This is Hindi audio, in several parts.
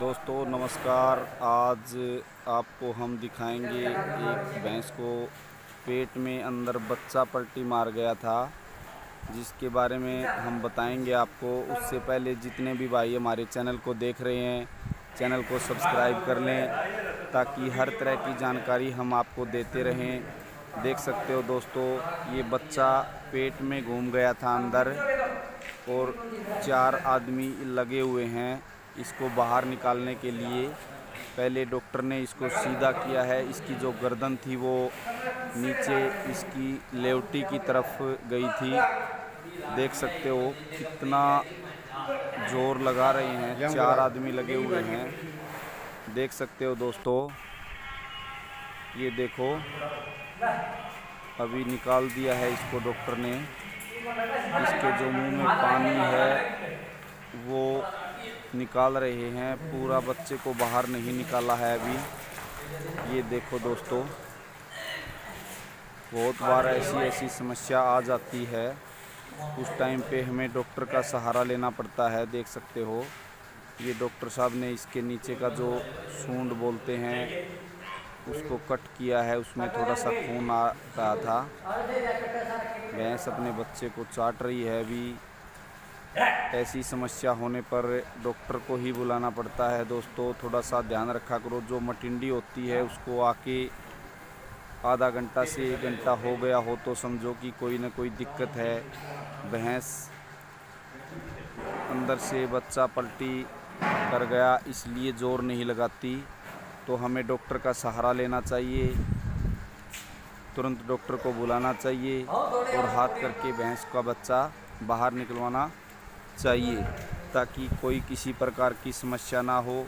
दोस्तों, नमस्कार। आज आपको हम दिखाएँगे एक भैंस को पेट में अंदर बच्चा पलटी मार गया था, जिसके बारे में हम बताएँगे आपको। उससे पहले जितने भी भाई हमारे चैनल को देख रहे हैं, चैनल को सब्सक्राइब कर लें, ताकि हर तरह की जानकारी हम आपको देते रहें। देख सकते हो दोस्तों, ये बच्चा पेट में घूम गया था अंदर, और चार आदमी लगे हुए हैं। इसको बाहर निकालने के लिए पहले डॉक्टर ने इसको सीधा किया है। इसकी जो गर्दन थी वो नीचे इसकी लेवटी की तरफ़ गई थी। देख सकते हो कितना ज़ोर लगा रहे हैं। चार आदमी लगे हुए हैं। देख सकते हो दोस्तों ये देखो। अभी निकाल दिया है इसको डॉक्टर ने। इसके जो मुँह में पानी है वो निकाल रहे हैं। पूरा बच्चे को बाहर नहीं निकाला है अभी। ये देखो दोस्तों, बहुत बार ऐसी ऐसी समस्या आ जाती है। उस टाइम पे हमें डॉक्टर का सहारा लेना पड़ता है, देख सकते हो। ये डॉक्टर साहब ने इसके नीचे का जो सूंड बोलते हैं, उसको कट किया है। उसमें थोड़ा सा खून आ रहा था। भैंस अपने बच्चे को चाट रही है अभी। ऐसी समस्या होने पर डॉक्टर को ही बुलाना पड़ता है। दोस्तों, थोड़ा सा ध्यान रखा करो। जो मटिंडी होती है, उसको आके आधा घंटा से एक घंटा हो गया हो तो समझो कि कोई ना कोई दिक्कत है। भैंस अंदर से बच्चा पलटी कर गया, इसलिए ज़ोर नहीं लगाती। तो हमें डॉक्टर का सहारा लेना चाहिए। तुरंत डॉक्टर को बुलाना चाहिए और हाथ करके भैंस का बच्चा बाहर निकलवाना चाहिए, ताकि कोई किसी प्रकार की समस्या ना हो।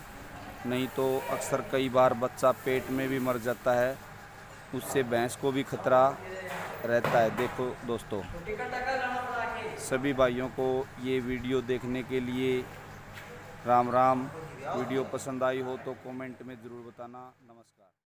नहीं तो अक्सर कई बार बच्चा पेट में भी मर जाता है, उससे भैंस को भी खतरा रहता है। देखो दोस्तों, सभी भाइयों को ये वीडियो देखने के लिए राम राम। वीडियो पसंद आई हो तो कमेंट में ज़रूर बताना। नमस्कार।